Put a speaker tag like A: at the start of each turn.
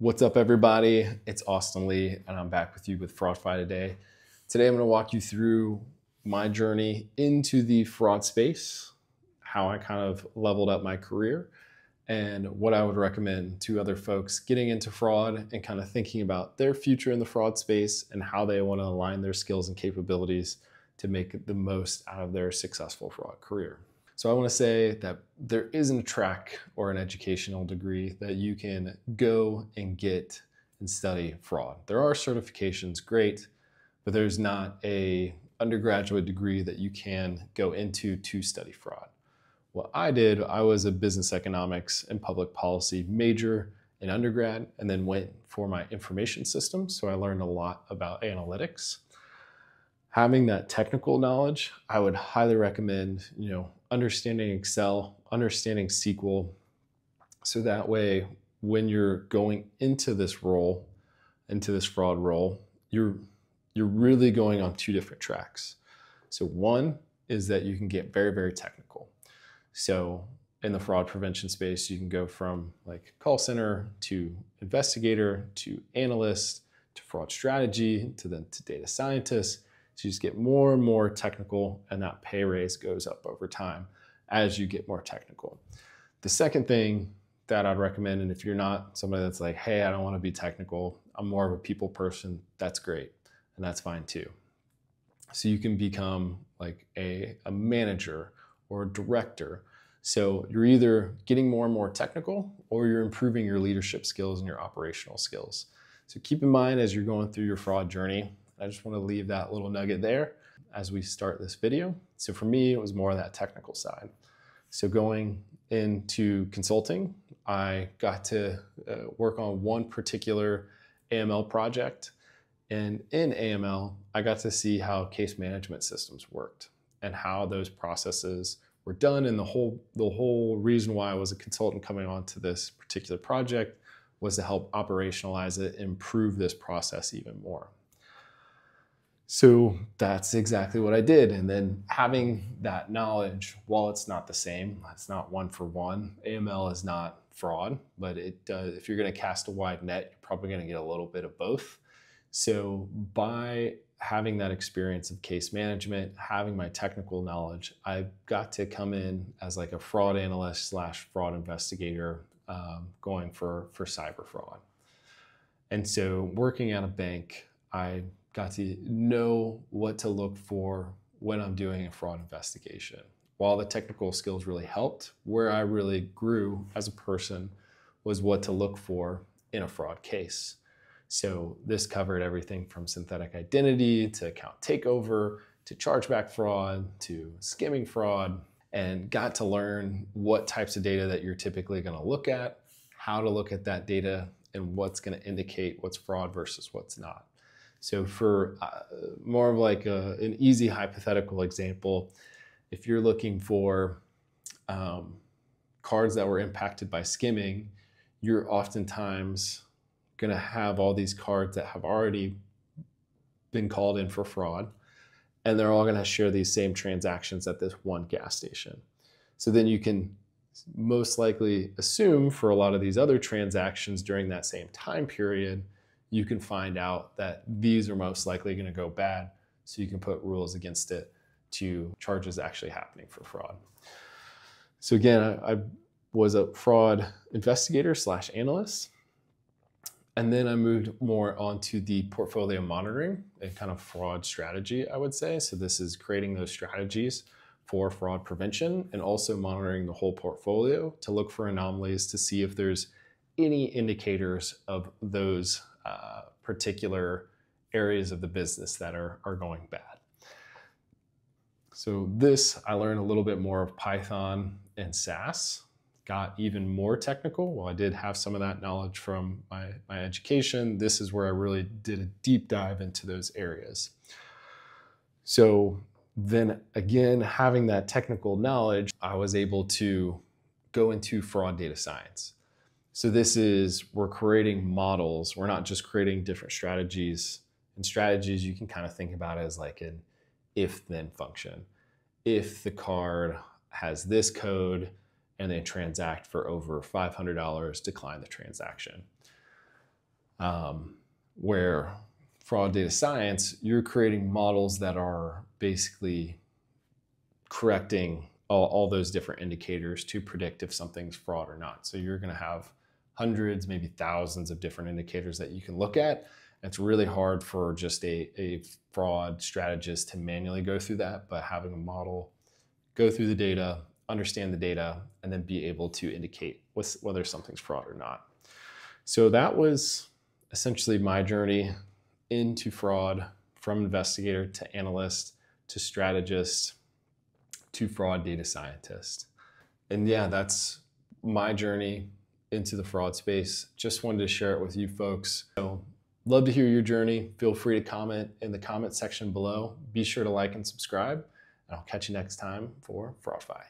A: What's up, everybody? It's Austin Lee, and I'm back with you with FraudFi today. Today, I'm going to walk you through my journey into the fraud space, how I kind of leveled up my career, and what I would recommend to other folks getting into fraud and kind of thinking about their future in the fraud space and how they want to align their skills and capabilities to make the most out of their successful fraud career. So I want to say that there isn't a track or an educational degree that you can go and get and study fraud. There are certifications, great, but there's not a undergraduate degree that you can go into to study fraud. What I did, I was a business economics and public policy major in undergrad and then went for my information systems. So I learned a lot about analytics having that technical knowledge, I would highly recommend, you know, understanding Excel, understanding SQL, so that way when you're going into this role, into this fraud role, you're you're really going on two different tracks. So one is that you can get very, very technical. So in the fraud prevention space, you can go from like call center to investigator to analyst to fraud strategy to then to data scientist so you just get more and more technical, and that pay raise goes up over time as you get more technical. The second thing that I'd recommend, and if you're not somebody that's like, hey, I don't want to be technical, I'm more of a people person, that's great. And that's fine too. So you can become like a, a manager or a director. So you're either getting more and more technical or you're improving your leadership skills and your operational skills. So keep in mind as you're going through your fraud journey, I just want to leave that little nugget there as we start this video. So for me, it was more that technical side. So going into consulting, I got to uh, work on one particular AML project. And in AML, I got to see how case management systems worked and how those processes were done. And the whole, the whole reason why I was a consultant coming on to this particular project was to help operationalize it, improve this process even more. So that's exactly what I did. And then having that knowledge, while it's not the same, it's not one for one. AML is not fraud, but it does, if you're going to cast a wide net, you're probably going to get a little bit of both. So by having that experience of case management, having my technical knowledge, I got to come in as like a fraud analyst slash fraud investigator, um, going for for cyber fraud. And so working at a bank, I got to know what to look for when I'm doing a fraud investigation. While the technical skills really helped, where I really grew as a person was what to look for in a fraud case. So this covered everything from synthetic identity to account takeover to chargeback fraud to skimming fraud and got to learn what types of data that you're typically going to look at, how to look at that data, and what's going to indicate what's fraud versus what's not. So for uh, more of like a, an easy hypothetical example, if you're looking for um, cards that were impacted by skimming, you're oftentimes going to have all these cards that have already been called in for fraud, and they're all going to share these same transactions at this one gas station. So then you can most likely assume for a lot of these other transactions during that same time period you can find out that these are most likely going to go bad. So you can put rules against it to charges actually happening for fraud. So again, I, I was a fraud investigator slash analyst. And then I moved more onto the portfolio monitoring and kind of fraud strategy, I would say. So this is creating those strategies for fraud prevention and also monitoring the whole portfolio to look for anomalies to see if there's any indicators of those uh, particular areas of the business that are, are going bad. So this, I learned a little bit more of Python and SAS, got even more technical. While I did have some of that knowledge from my, my education, this is where I really did a deep dive into those areas. So then again, having that technical knowledge, I was able to go into fraud data science. So this is, we're creating models. We're not just creating different strategies. And strategies you can kind of think about as like an if-then function. If the card has this code and they transact for over $500, decline the transaction. um, where fraud data science, you're creating models that are basically correcting all, all those different indicators to predict if something's fraud or not. So you're going to have hundreds, maybe thousands of different indicators that you can look at. It's really hard for just a, a fraud strategist to manually go through that, but having a model go through the data, understand the data, and then be able to indicate whether something's fraud or not. So that was essentially my journey into fraud from investigator to analyst to strategist to fraud data scientist. And yeah, that's my journey into the fraud space. Just wanted to share it with you folks. So love to hear your journey. Feel free to comment in the comment section below. Be sure to like and subscribe, and I'll catch you next time for FraudFi.